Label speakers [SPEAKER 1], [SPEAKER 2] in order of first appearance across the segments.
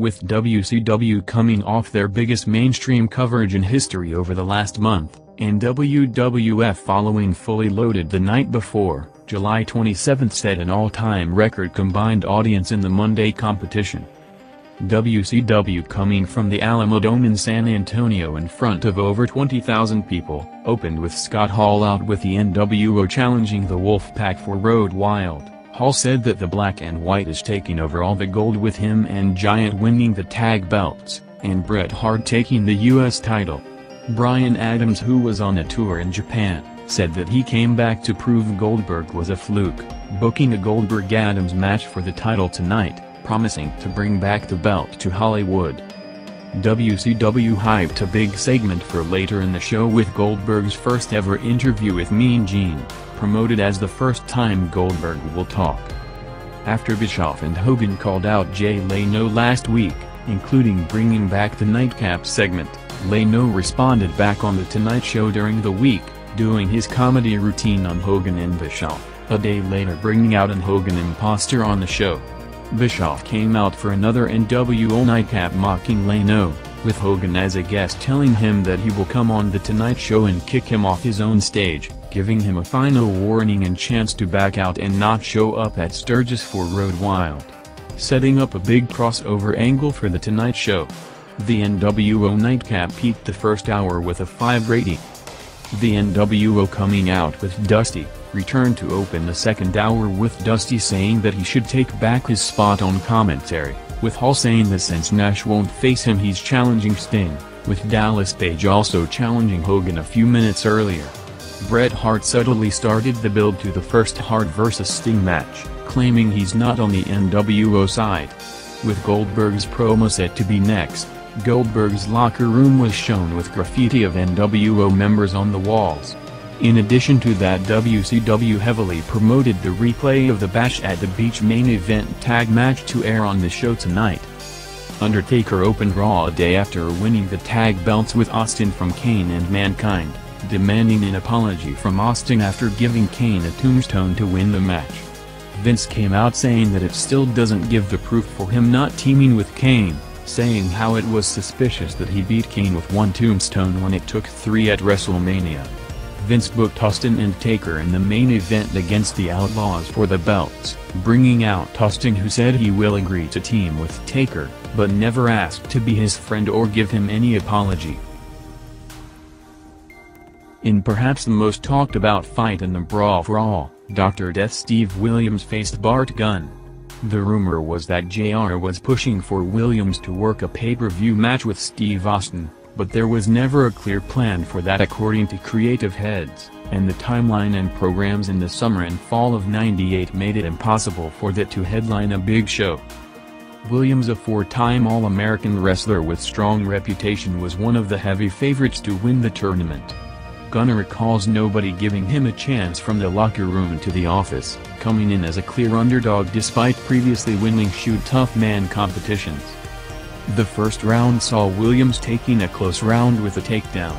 [SPEAKER 1] With WCW coming off their biggest mainstream coverage in history over the last month, and WWF following Fully Loaded the night before, July 27 set an all-time record combined audience in the Monday competition. WCW coming from the Alamodome in San Antonio in front of over 20,000 people, opened with Scott Hall out with the NWO challenging the Wolfpack for Road Wild. Hall said that the black and white is taking over all the gold with him and Giant winning the tag belts, and Bret Hart taking the US title. Brian Adams who was on a tour in Japan, said that he came back to prove Goldberg was a fluke, booking a Goldberg-Adams match for the title tonight promising to bring back the belt to Hollywood. WCW hyped a big segment for later in the show with Goldberg's first ever interview with Mean Gene, promoted as the first time Goldberg will talk. After Bischoff and Hogan called out Jay Leno last week, including bringing back the nightcap segment, Leno responded back on The Tonight Show during the week, doing his comedy routine on Hogan and Bischoff, a day later bringing out an Hogan imposter on the show. Bischoff came out for another NWO nightcap mocking Leno, with Hogan as a guest telling him that he will come on The Tonight Show and kick him off his own stage, giving him a final warning and chance to back out and not show up at Sturgis for Road Wild. Setting up a big crossover angle for The Tonight Show. The NWO nightcap peaked the first hour with a 5 rating. The NWO coming out with Dusty, returned to open the second hour with Dusty saying that he should take back his spot on commentary, with Hall saying that since Nash won't face him he's challenging Sting, with Dallas Page also challenging Hogan a few minutes earlier. Bret Hart subtly started the build to the first Hart vs Sting match, claiming he's not on the NWO side. With Goldberg's promo set to be next, Goldberg's locker room was shown with graffiti of NWO members on the walls. In addition to that WCW heavily promoted the replay of the Bash at the Beach main event tag match to air on the show tonight. Undertaker opened Raw a day after winning the tag belts with Austin from Kane and Mankind, demanding an apology from Austin after giving Kane a tombstone to win the match. Vince came out saying that it still doesn't give the proof for him not teaming with Kane, saying how it was suspicious that he beat Kane with one tombstone when it took three at WrestleMania. Vince booked Austin and Taker in the main event against the Outlaws for the belts, bringing out Austin who said he will agree to team with Taker, but never asked to be his friend or give him any apology. In perhaps the most talked about fight in the Brawl for All, Dr. Death Steve Williams faced Bart Gunn. The rumor was that JR was pushing for Williams to work a pay-per-view match with Steve Austin, but there was never a clear plan for that according to creative heads, and the timeline and programs in the summer and fall of 98 made it impossible for that to headline a big show. Williams a four-time All-American wrestler with strong reputation was one of the heavy favorites to win the tournament. Gunner recalls nobody giving him a chance from the locker room to the office, coming in as a clear underdog despite previously winning shoot tough man competitions. The first round saw Williams taking a close round with a takedown.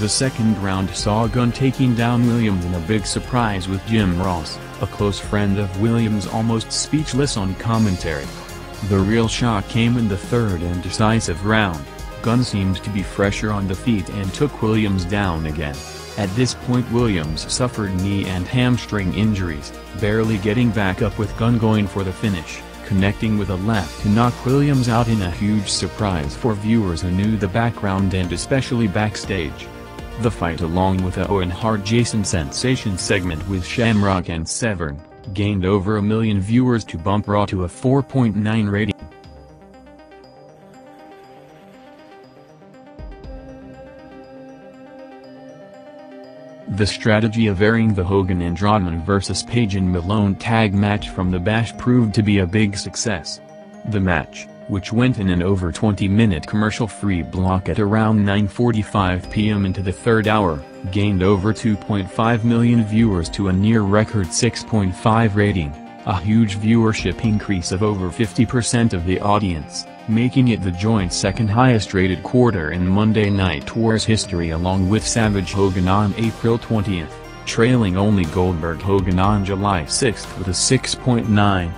[SPEAKER 1] The second round saw Gunn taking down Williams in a big surprise with Jim Ross, a close friend of Williams almost speechless on commentary. The real shock came in the third and decisive round. Gunn seemed to be fresher on the feet and took Williams down again. At this point Williams suffered knee and hamstring injuries, barely getting back up with Gunn going for the finish connecting with a left to knock Williams out in a huge surprise for viewers who knew the background and especially backstage. The fight along with a Owen Hart Jason Sensation segment with Shamrock and Severn, gained over a million viewers to bump Raw to a 4.9 rating. The strategy of airing the Hogan and Rodman vs Page and Malone tag match from the Bash proved to be a big success. The match, which went in an over 20-minute commercial-free block at around 9.45 p.m. into the third hour, gained over 2.5 million viewers to a near-record 6.5 rating, a huge viewership increase of over 50% of the audience making it the joint second highest rated quarter in Monday Night Wars history along with Savage Hogan on April 20, trailing only Goldberg Hogan on July 6 with a 6.9.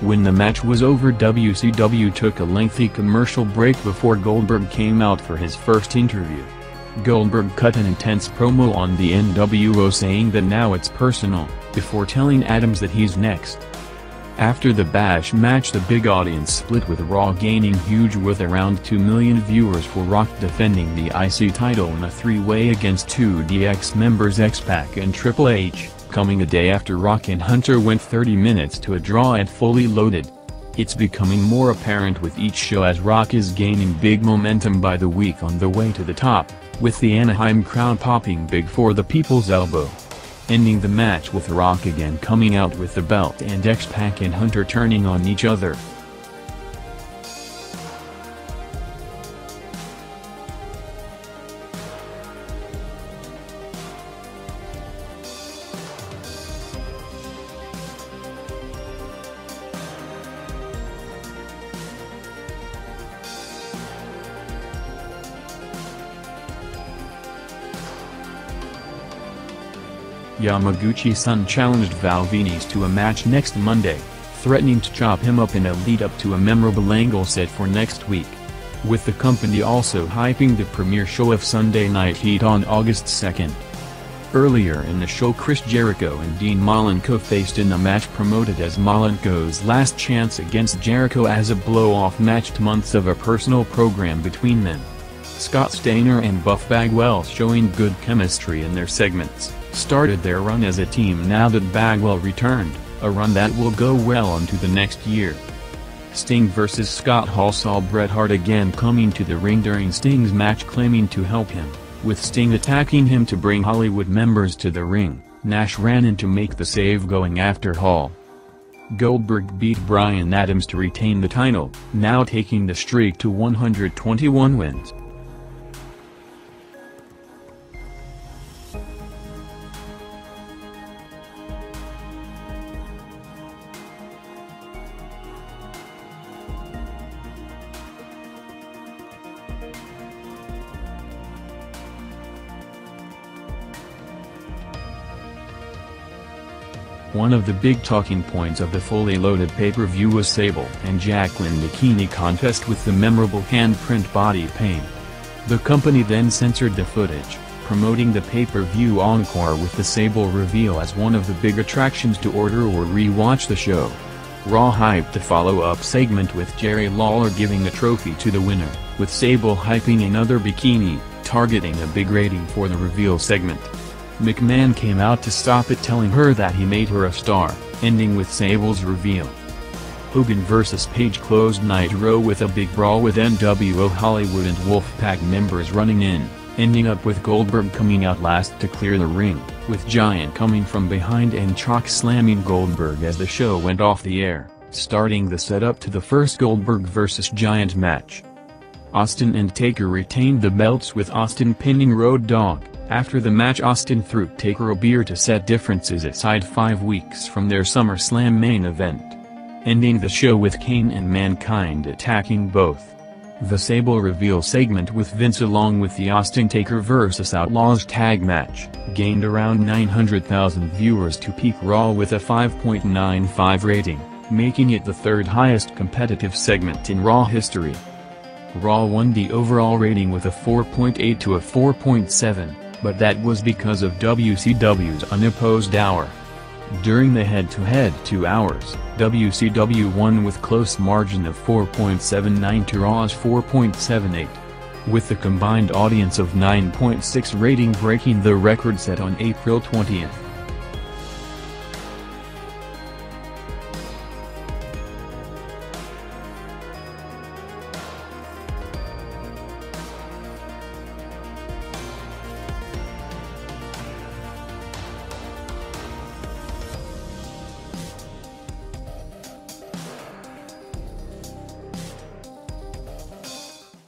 [SPEAKER 1] When the match was over WCW took a lengthy commercial break before Goldberg came out for his first interview. Goldberg cut an intense promo on the NWO saying that now it's personal, before telling Adams that he's next. After the Bash match the big audience split with Raw gaining huge with around 2 million viewers for Rock defending the IC title in a three-way against two DX members X-Pac and Triple H, coming a day after Rock and Hunter went 30 minutes to a draw at Fully Loaded. It's becoming more apparent with each show as Rock is gaining big momentum by the week on the way to the top, with the Anaheim crowd popping big for the People's Elbow ending the match with Rock again coming out with the belt and X-Pac and Hunter turning on each other. Yamaguchi-san challenged Val Venis to a match next Monday, threatening to chop him up in a lead-up to a memorable angle set for next week. With the company also hyping the premiere show of Sunday Night Heat on August 2nd. Earlier in the show Chris Jericho and Dean Malenko faced in a match promoted as Malenko's last chance against Jericho as a blow-off matched months of a personal program between them. Scott Steiner and Buff Bagwell showing good chemistry in their segments started their run as a team now that Bagwell returned, a run that will go well into the next year. Sting vs Scott Hall saw Bret Hart again coming to the ring during Sting's match claiming to help him, with Sting attacking him to bring Hollywood members to the ring, Nash ran in to make the save going after Hall. Goldberg beat Brian Adams to retain the title, now taking the streak to 121 wins. One of the big talking points of the fully loaded pay-per-view was Sable and Jacqueline Bikini contest with the memorable handprint body paint. The company then censored the footage, promoting the pay-per-view encore with the Sable reveal as one of the big attractions to order or re-watch the show. Raw hyped the follow-up segment with Jerry Lawler giving the trophy to the winner, with Sable hyping another bikini, targeting a big rating for the reveal segment. McMahon came out to stop it telling her that he made her a star, ending with Sable's reveal. Hogan vs Page closed Nitro with a big brawl with NWO Hollywood and Wolfpack members running in, ending up with Goldberg coming out last to clear the ring, with Giant coming from behind and choke slamming Goldberg as the show went off the air, starting the setup to the first Goldberg vs Giant match. Austin and Taker retained the belts with Austin pinning Road Dogg. After the match Austin threw Taker a beer to set differences aside five weeks from their SummerSlam main event. Ending the show with Kane and Mankind attacking both. The Sable reveal segment with Vince along with the Austin Taker vs Outlaws tag match, gained around 900,000 viewers to peak Raw with a 5.95 rating, making it the third highest competitive segment in Raw history. Raw won the overall rating with a 4.8 to a 4.7 but that was because of WCW's unopposed hour. During the head-to-head -head two hours, WCW won with close margin of 4.79 to Raw's 4.78. With the combined audience of 9.6 rating breaking the record set on April 20.